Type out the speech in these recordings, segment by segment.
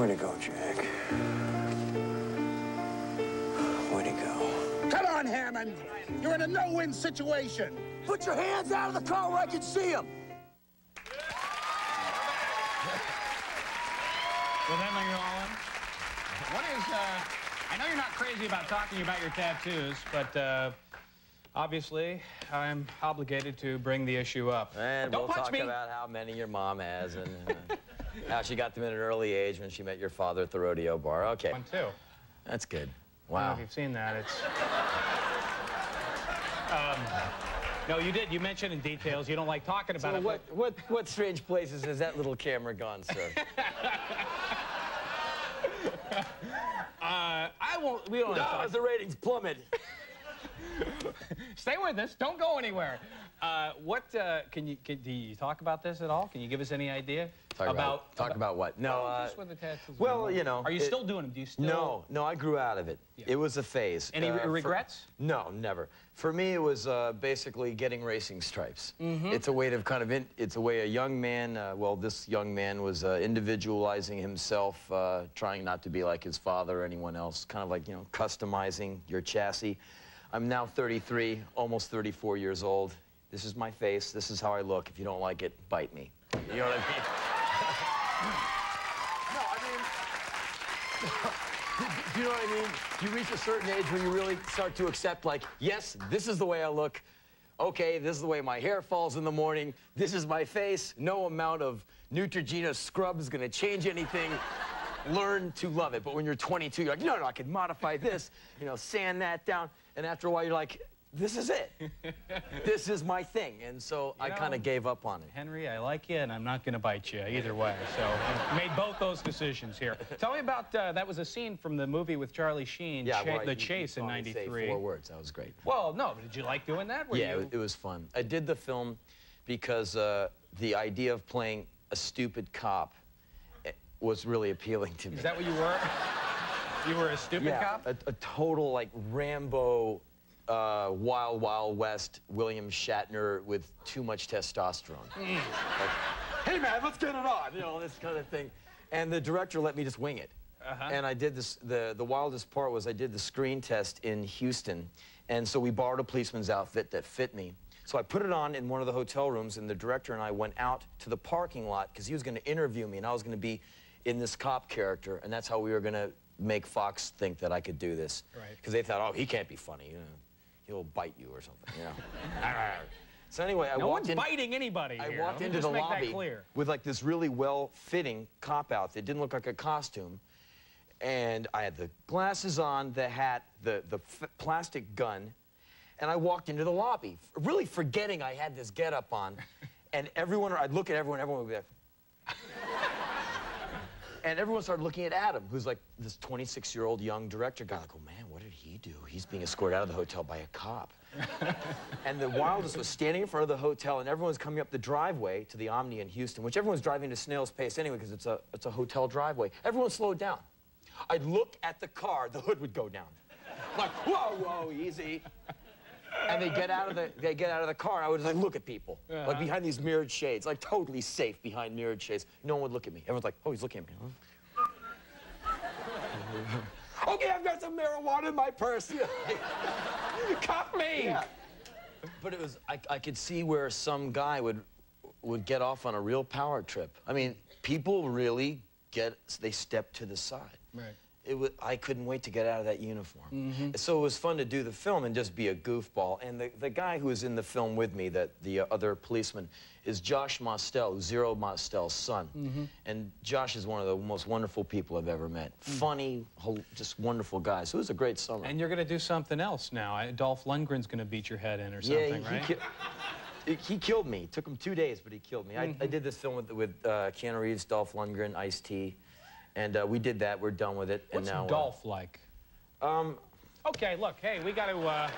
Way to go, Jack. Way to go. Come on, Hammond. You're in a no-win situation. Put your hands out of the car where I can see them. With Henry Rollins. What is, uh, I know you're not crazy about talking about your tattoos, but, uh, obviously, I'm obligated to bring the issue up. And Don't we'll punch talk me. about how many your mom has and uh, how she got them at an early age when she met your father at the rodeo bar. Okay, One, too. that's good. I don't know Wow. if you've seen that. It's. Um, no, you did. You mentioned in details. You don't like talking about So it. what, what, what strange places has that little camera gone, sir? uh, I won't. We don't. no, talk. the ratings plummet. Stay with us. Don't go anywhere. Uh, what uh, can you can, do? You talk about this at all? Can you give us any idea Talk about, talk about what? No, Oh, uh, just with the tattoos. well, you know, Are you it- still doing them? Do you still? no, no, I grew out of it. Yeah. It was a phase. Any Uh, for- regrets? No, never. For me, it was uh, basically getting racing stripes. It's a way to kind of, in, it's a way a young man, uh, well, this young man was uh, individualizing himself, uh, trying not to be like his father or anyone else, kind of like, you know, customizing your chassis. I'm now 33, almost 34 years old. This is my face. This is how I look. If you don't like it, bite me. You know what I mean? no, I mean, do you know what I mean? Do you reach a certain age where you really start to accept, like, yes, this is the way I look. Okay, this is the way my hair falls in the morning. This is my face. No amount of Neutrogena scrub is going to change anything. Learn to love it. But when you're 22, you're like, no, no, I can modify this, you know, sand that down. And after a while, you're like, this is it. this is my thing. And so I kind of gave up on it. Henry, I like you, and I'm not going to bite you either way. So I made both those decisions here. Tell me about uh, that was a scene from the movie with Charlie Sheen, Yeah, Cha- well, The you- you Chase in me say '93. Four words. That was great. Well, no, but did you like doing that? Were yeah, you... it, it was fun. I did the film because uh, the idea of playing a stupid cop was really appealing to me. Is that what you were? you were a stupid yeah, cop? A, a total like Rambo, uh, Wild Wild West, William Shatner with too much testosterone. Mm. Like, hey man, let's get it on, you know, this kind of thing. And the director let me just wing it. Uh-huh. And I did this, the, the wildest part was I did the screen test in Houston. And so we borrowed a policeman's outfit that fit me. So I put it on in one of the hotel rooms, and the director and I went out to the parking lot because he was going to interview me, and I was going to be in this cop character, and that's how we were going to make Fox think that I could do this. Right. Because they thought, oh, he can't be funny, you know, he'll bite you or something, you know. so anyway, I no walked one's in. biting anybody I here. walked Let into the lobby with like this really well-fitting cop outfit. Didn't look like a costume. And I had the glasses on, the hat, the, the f plastic gun, and I walked into the lobby, really forgetting I had this getup on. And everyone, I'd look at everyone, everyone would be like, and everyone started looking at Adam, who's like this 26-year-old young director guy. Like, oh man, what did he do? He's being escorted out of the hotel by a cop. and the wildest was standing in front of the hotel, and everyone's coming up the driveway to the Omni in Houston, which everyone's driving at snail's pace anyway, because it's a, it's a hotel driveway. Everyone slowed down. I'd look at the car, the hood would go down. Like, whoa, whoa, easy. And they get out of the they get out of the car. I would like look at people, like behind these mirrored shades, like totally safe behind mirrored shades. No one would look at me. Everyone's like, oh, he's looking at me. okay, I've got some marijuana in my purse. Cuff me. Yeah. But it was I, I could see where some guy would would get off on a real power trip. I mean, people really get they step to the side. Right. It was, I couldn't wait to get out of that uniform. So it was fun to do the film and just be a goofball. And the, the guy who was in the film with me, that the uh, other policeman, is Josh Mostel, Zero Mostel's son. And Josh is one of the most wonderful people I've ever met. Funny, whole, just wonderful guy. So it was a great summer. And you're going to do something else now. I- Dolph Lundgren's going to beat your head in or yeah, something, he, right? he, he killed me. It took him two days, but he killed me. I, I did this film with, with uh, Keanu Reeves, Dolph Lundgren, Ice-T. And uh, we did that. We're done with it. What's and now, uh, like? Um, Okay, look, hey, we got to. Uh...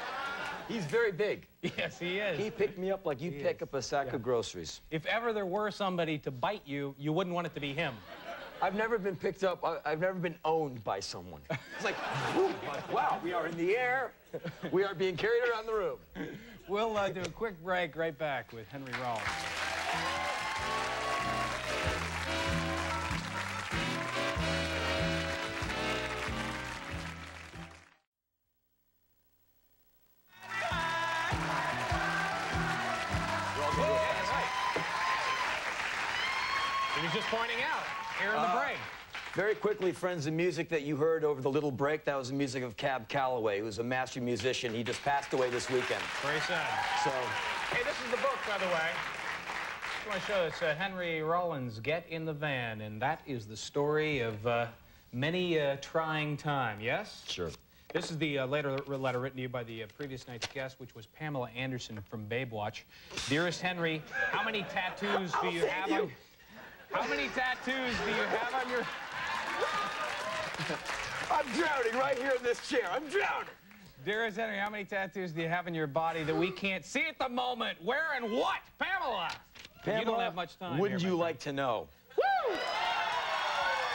he's very big. Yes, he is. He picked me up like you pick up a sack of groceries. If ever there were somebody to bite you, you wouldn't want it to be him. I've never been picked up. I, I've never been owned by someone. It's like, whew, like, wow, we are in the air. We are being carried around the room. We'll uh, do a quick break right back with Henry Rollins. Pointing out here in the break. Very quickly, friends, the music that you heard over the little break, that was the music of Cab Calloway, who was a master musician. He just passed away this weekend. Very sad. So, Hey, this is the book, by the way. I want to show it's uh, Henry Rollins' Get in the Van, and that is the story of uh, many a trying time, yes? sure. This is the uh, later letter written to you by the uh, previous night's guest, which was Pamela Anderson from Baywatch. Dearest Henry, how many tattoos do you have on... How many tattoos do you have on your... I'm drowning right here in this chair. I'm drowning. Dearest Henry, how many tattoos do you have in your body that we can't see at the moment? Where and what? Pamela! Pamela you don't have much time Wouldn't here, you my like to know? Woo!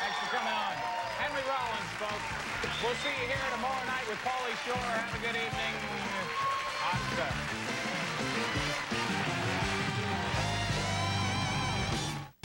Thanks for coming on. Henry Rollins, folks. We'll see you here tomorrow night with Pauly Shore. Have a good evening.